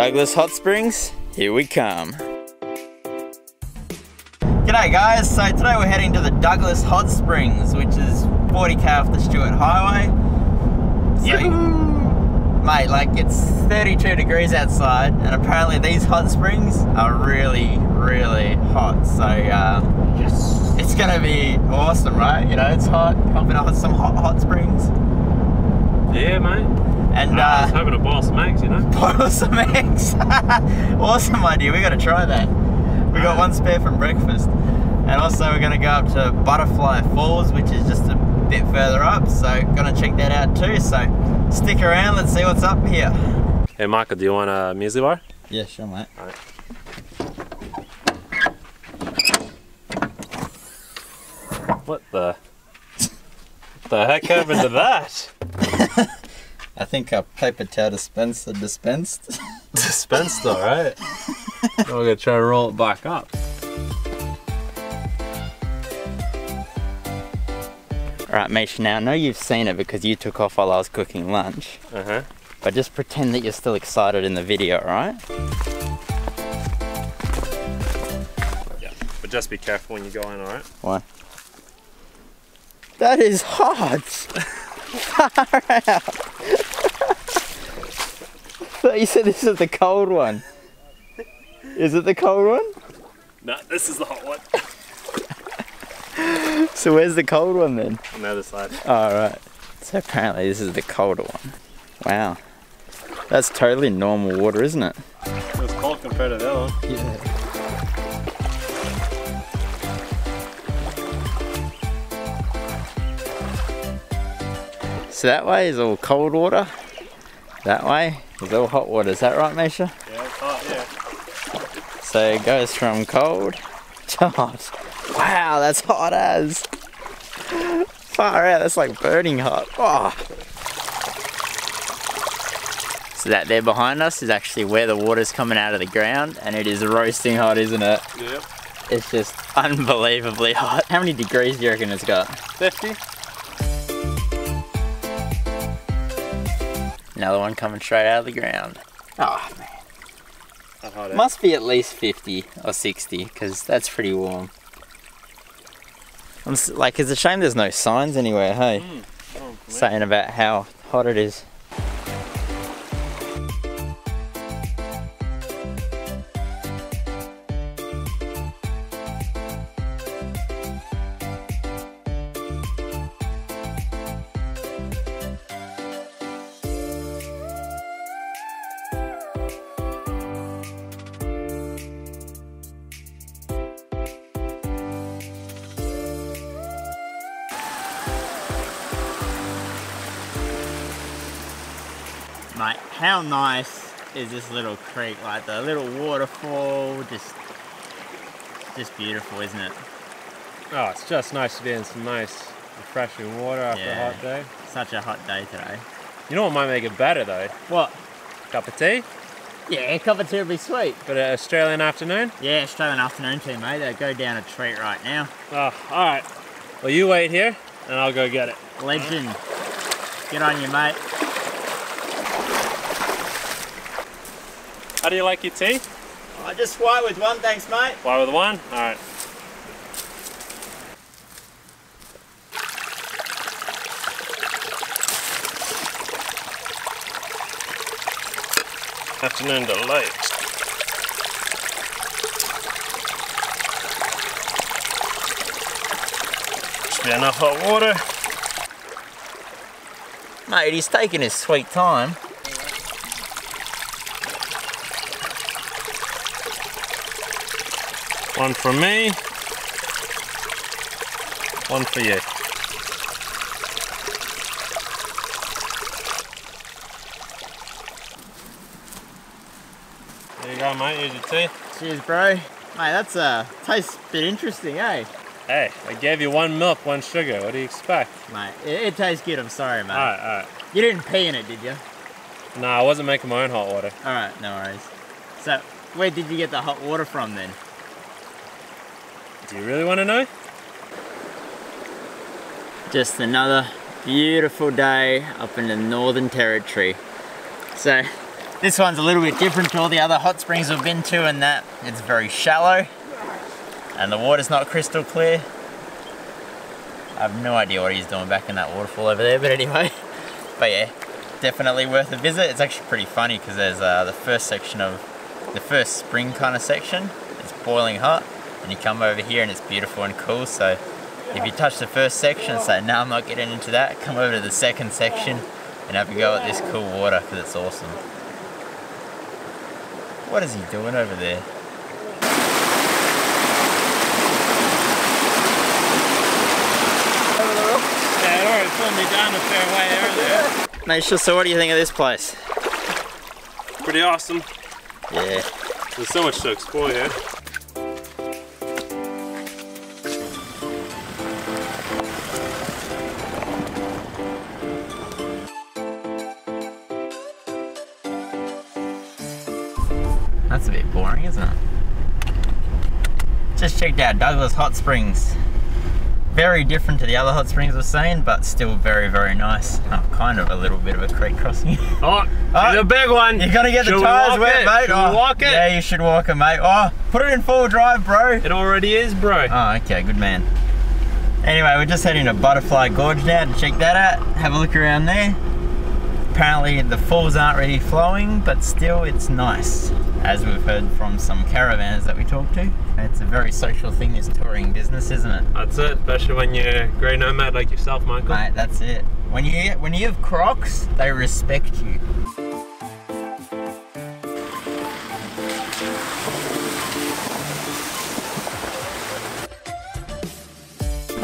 Douglas Hot Springs, here we come. G'day guys, so today we're heading to the Douglas Hot Springs, which is 40k off the Stuart Highway. So, mate, like it's 32 degrees outside, and apparently these hot springs are really, really hot. So, um, Yes. it's gonna be awesome, right? You know, it's hot, pumping up some hot, hot springs. Yeah, mate. And, I was uh, hoping to boil some eggs, you know. boil some eggs. awesome idea. We got to try that. We got one spare from breakfast, and also we're gonna go up to Butterfly Falls, which is just a bit further up. So gonna check that out too. So stick around. Let's see what's up here. Hey, Michael, do you want a muesli bar? Yeah, sure, mate. What the? What the heck happened to that? I think our paper towel dispenser dispensed. Dispensed, all right. Now we're gonna try to roll it back up. All right, Misha. Now I know you've seen it because you took off while I was cooking lunch. Uh huh. But just pretend that you're still excited in the video, all right? Yeah. But just be careful when you go in, all right? Why? That is hot. Far out. You said this is the cold one. Is it the cold one? No, this is the hot one. So where's the cold one then? On the other side. All right. So apparently this is the colder one. Wow. That's totally normal water, isn't it? It was cold compared to the other one. Yeah. So that way is all cold water. That way is all hot water. Is that right, Misha? Yeah, it's hot, yeah. So it goes from cold to hot. Wow, that's hot as. Far out, that's like burning hot. Oh. So that there behind us is actually where the water's coming out of the ground and it is roasting hot, isn't it? Yep. It's just unbelievably hot. How many degrees do you reckon it's got? 50? Another one coming straight out of the ground. Oh man. Not? Must be at least 50 or 60 because that's pretty warm. I'm s- like, it's a shame there's no signs anywhere, hey? Oh, Saying about how hot it is. Mate, how nice is this little creek? Like the little waterfall, just, just beautiful, isn't it? Oh, it's just nice to be in some nice, refreshing water after Yeah. a hot day. Such a hot day today. You know what might make it better though? What? Cup of tea, Yeah, a cup of tea would be sweet. but an Australian afternoon. Yeah, Australian afternoon tea, mate. They go down a treat right now. Oh, all right. Well, you wait here, and I'll go get it. Legend. Get on you, mate. How do you like your tea? I just white with one, thanks, mate. Why with one? All right. Afternoon delight. Should be enough hot water. Mate, he's taking his sweet time. One for me. One for you. There you go, mate. Here's your tea. Cheers, bro. Mate, that's uh, tastes a bit interesting, eh? Hey, I gave you one milk, one sugar. What do you expect? Mate, it, it tastes good. I'm sorry, mate. Alright, alright. You didn't pee in it, did you? No, I wasn't making my own hot water. Alright, no worries. So, where did you get the hot water from then? Do you really want to know? Just another beautiful day up in the Northern Territory. So, This one's a little bit different to all the other hot springs we've been to in that it's very shallow and the water's not crystal clear. I have no idea what he's doing back in that waterfall over there, but anyway. But yeah, definitely worth a visit. It's actually pretty funny because there's uh, the first section of, the first spring kind of section, it's boiling hot, and you come over here and it's beautiful and cool, so if you touch the first section and say, no, I'm not getting into that, come over to the second section and have a go at this cool water because it's awesome. What is he doing over there? Yeah, it already pulled me down a fair way earlier. Naisha, so what do you think of this place? Pretty awesome. Yeah. There's so much to explore here. Boring, isn't it? Just checked out Douglas Hot Springs. Very different to the other hot springs we've seen, but still very, very nice. Oh, kind of a little bit of a creek crossing. Oh, Oh, the big one. You're gonna get Should the tires wet, it? mate. Should oh, walk it? Yeah, you should walk it, mate. Oh, put it in full drive, bro. It already is, bro. Oh, okay, good man. Anyway, we're just heading to Butterfly Gorge now to check that out. Have a look around there. Apparently the falls aren't really flowing, but still it's nice. As we've heard from some caravans that we talked to. It's a very social thing, this touring business, isn't it? That's it, especially when you're a grey nomad like yourself, Michael. Mate, that's it. When you when you have Crocs, they respect you.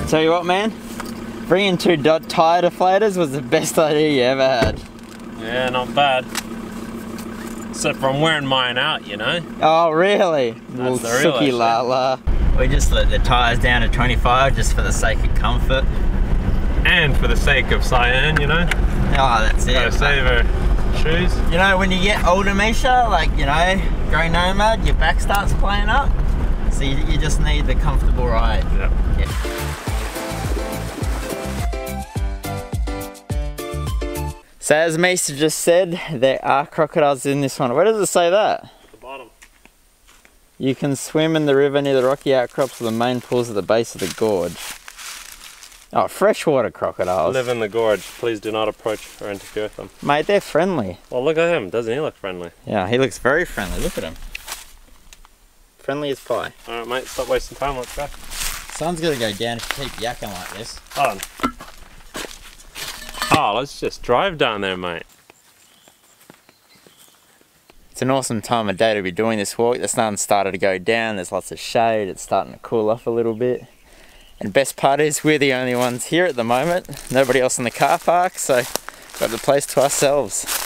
Tell you what, man. Bringing two dot tire deflators was the best idea you ever had. Yeah, not bad. Except for I'm wearing mine out, you know? Oh, really? That's the real Suki la la. We just let the tires down to 25 just for the sake of comfort. And for the sake of Cyan, you know? Oh, that's it. Gotta save her shoes. You know, when you get older, Misha, like, you know, grey nomad, your back starts playing up. So you, you just need the comfortable ride. Yep. Yeah. So as Misa just said, there are crocodiles in this one. Where does it say that? At the bottom. You can swim in the river near the rocky outcrops of the main pools at the base of the gorge. Oh, freshwater crocodiles. Live in the gorge. Please do not approach or interfere with them. Mate, they're friendly. Well, look at him. Doesn't he look friendly? Yeah, he looks very friendly. Look at him. Friendly as pie. Alright, mate, stop wasting time. Let's go. Sun's gonna go down if you keep yakking like this. Hold on. Oh, let's just drive down there, mate. It's an awesome time of day to be doing this walk. The sun's started to go down, there's lots of shade, it's starting to cool off a little bit. And best part is we're the only ones here at the moment. Nobody else in the car park, so got the place to ourselves.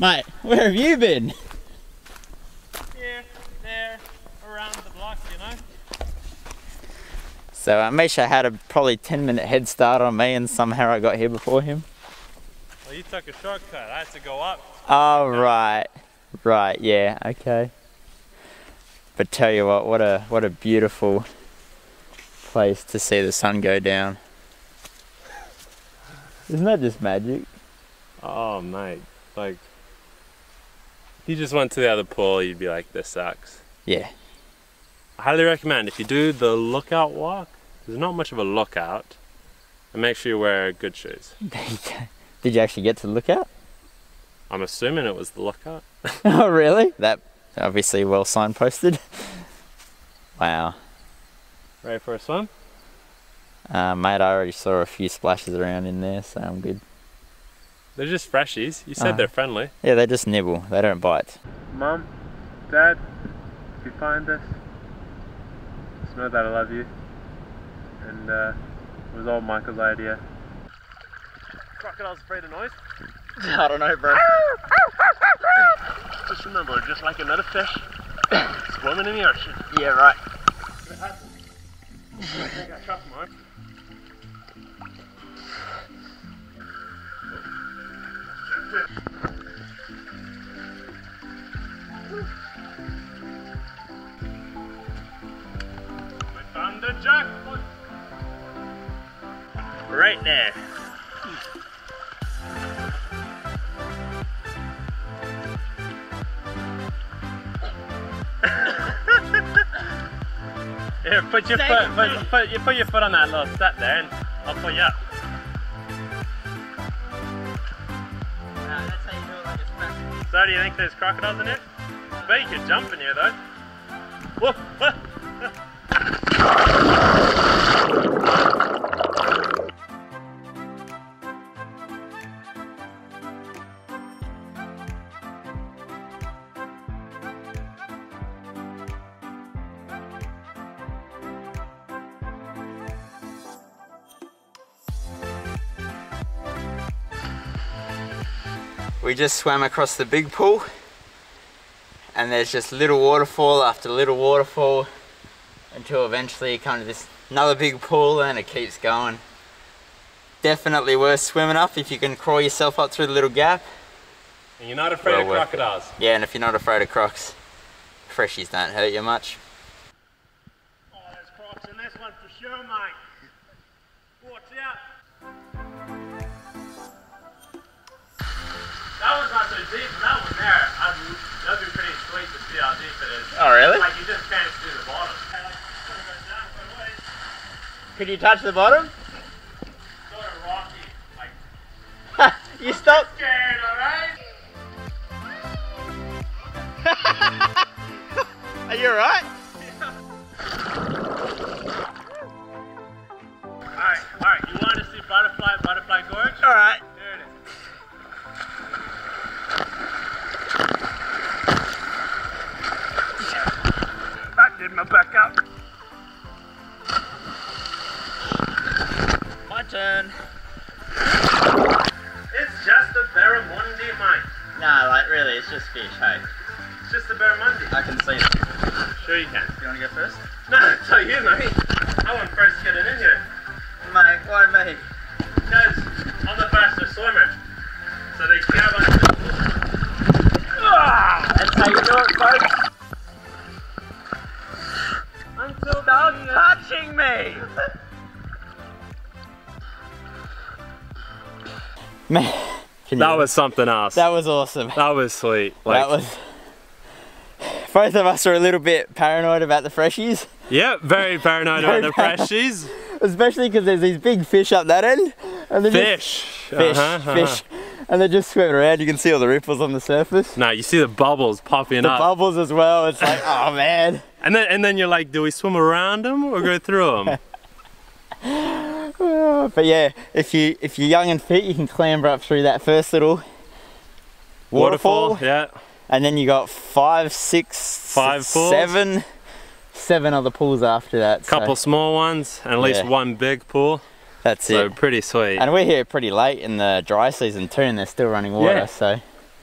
Mate, where have you been? Here, there, around the block, you know? So uh, Misha had a probably 10 minute head start on me and somehow I got here before him. Well, you took a shortcut. I had to go up. Oh, right. Right, yeah, okay. But tell you what, what a what a beautiful place to see the sun go down. Isn't that just magic? Oh, mate. Like, if you just went to the other pool, you'd be like, this sucks. Yeah. I highly recommend if you do the lookout walk, there's not much of a lookout. And make sure you wear good shoes. Did you actually get to the lookout? I'm assuming it was the lookout. oh, really? That obviously well signposted. Wow. Ready for a swim? Uh, mate, I already saw a few splashes around in there, so I'm good. They're just freshies. You said Uh. they're friendly. Yeah, they just nibble. They don't bite. Mom, Dad, if you find this, just know that I love you. And uh, it was all Michael's idea. Crocodiles afraid of noise? I don't know, bro. Just remember, just like another fish swimming in the ocean. Yeah, right. I think I trust Mark. Right there. Here, put your foot, put, put, you put your foot on that little step there, and I'll pull you up. So, do you think there's crocodiles in here? Bet you could jump in here, though. Whoa, whoa. We just swam across the big pool and there's just little waterfall after little waterfall until eventually you come to this another big pool and it keeps going. Definitely worth swimming up if you can crawl yourself up through the little gap. And you're not afraid Well of worth it. crocodiles. Yeah, and if you're not afraid of crocs, freshies don't hurt you much. That one there, I'd, that'd be pretty sweet to see how deep it is. Oh really? Like you just can't see the bottom. Could you touch the bottom? Turn. It's just a barramundi, mate. Nah, like really, it's just fish, hey. It's just a barramundi. I can see it. Sure you can. You wanna go first? No, it's all you, mate. I want first to get it in here. Mate, why me? Because I'm the faster swimmer. So they grab on Ah! That's how you do it, folks. Until Stop touching me! Man, can That you- was something else. that was awesome. That was sweet. Like, that was. Both of us are a little bit paranoid about the freshies, yeah, very paranoid Very about the freshies. especially because there's these big fish up that end, and they're Fish. just fish, Uh-huh, uh-huh. fish, and they're just swimming around. You can see all the ripples on the surface, No, you see the bubbles popping the up, bubbles as well. It's like, oh man. and then and then you're like, do we swim around them or go through them? But yeah, if you if you're young and fit, you can clamber up through that first little waterfall, yeah. and then you got five, six, Five pools? seven, seven other pools after that. so Couple small ones and at least Yeah. one big pool. that's So it. So pretty sweet. And we're here pretty late in the dry season too, and they're still running water, Yeah. so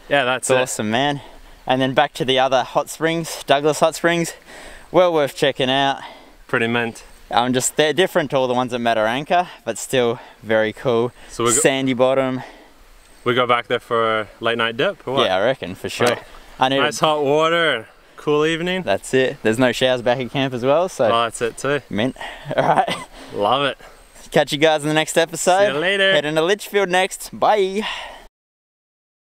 yeah, that's it. awesome, man. And then back to the other hot springs, Douglas Hot Springs. Well worth checking out. Pretty mint. Um, just they're different to all the ones at Mataranka, but still very cool. So we Sandy bottom, we go back there for a late night dip or what? yeah, I reckon for sure. Right. I need. Nice hot water, cool evening. That's it. There's no showers back at camp as well, so Oh, that's it too. mint. All right. Love it. Catch you guys in the next episode. See you later. Heading to Litchfield next. Bye.